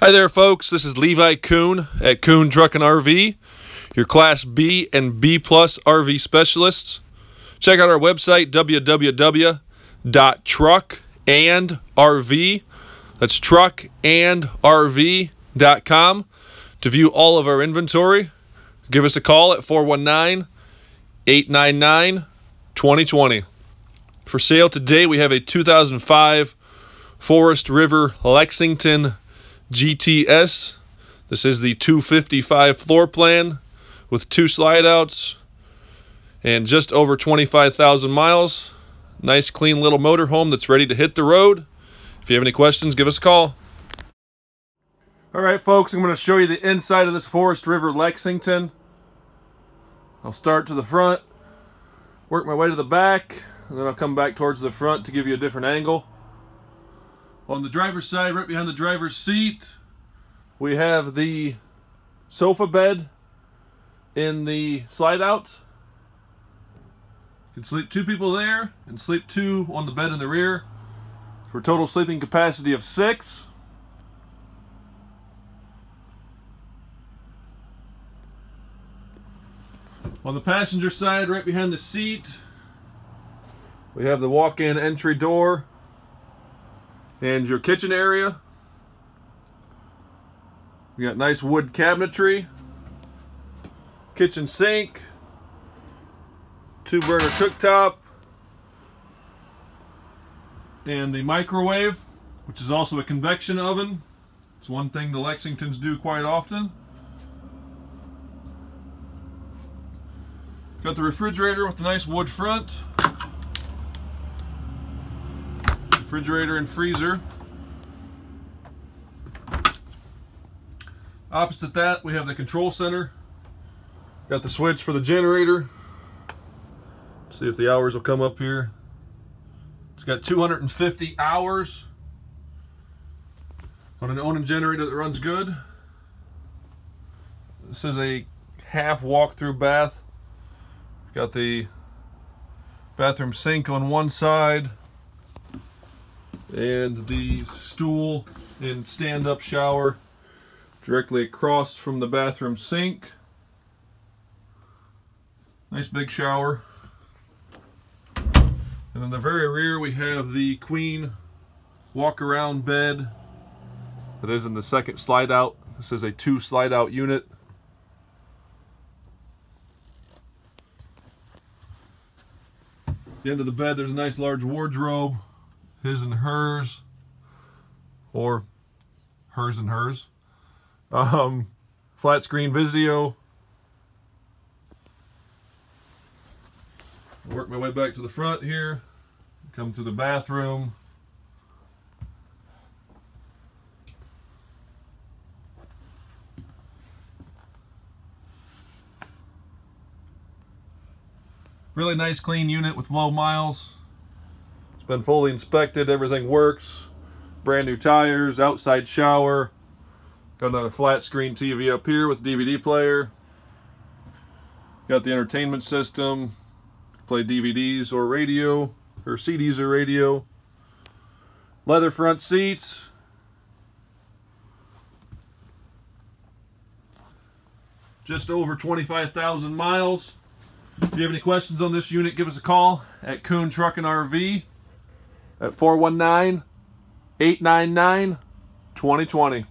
Hi there, folks. This is Levi Kuhn at Kuhn Truck and RV, your Class B and B Plus RV specialists. Check out our website, www.truckandrv, that's truckandrv.com, to view all of our inventory. Give us a call at 419 899 2020. For sale today, we have a 2005 Forest River Lexington GTS. This is the 255 floor plan with two slide outs and just over 25,000 miles. Nice clean little motorhome that's ready to hit the road. If you have any questions, give us a call. All right, folks, I'm going to show you the inside of this Forest River Lexington. I'll start to the front, work my way to the back, and then I'll come back towards the front to give you a different angle. On the driver's side, right behind the driver's seat, we have the sofa bed in the slide out. You can sleep two people there and sleep two on the bed in the rear for total sleeping capacity of six. On the passenger side, right behind the seat, we have the walk-in entry door and your kitchen area. We got nice wood cabinetry, kitchen sink, two burner cooktop, and the microwave, which is also a convection oven. It's one thing the Lexingtons do quite often. Got the refrigerator with the nice wood front. Refrigerator and freezer. Opposite that, we have the control center. Got the switch for the generator. Let's see if the hours will come up here. It's got 250 hours on an Onan generator that runs good. This is a half walk-through bath. Got the bathroom sink on one side, and the stool and stand-up shower directly across from the bathroom sink. Nice big shower. And in the very rear we have the queen walk-around bed that is in the second slide out. This is a two slide out unit. At the end of the bed there's a nice large wardrobe his and hers, or hers and hers. Um, flat screen Vizio. Work my way back to the front here. Come to the bathroom. Really nice clean unit with low miles been fully inspected, everything works. Brand new tires, outside shower. Got another flat screen TV up here with DVD player. Got the entertainment system. Play DVDs or radio, or CDs or radio. Leather front seats. Just over 25,000 miles. If you have any questions on this unit, give us a call at Kuhn Truck and RV at 419 899 2020.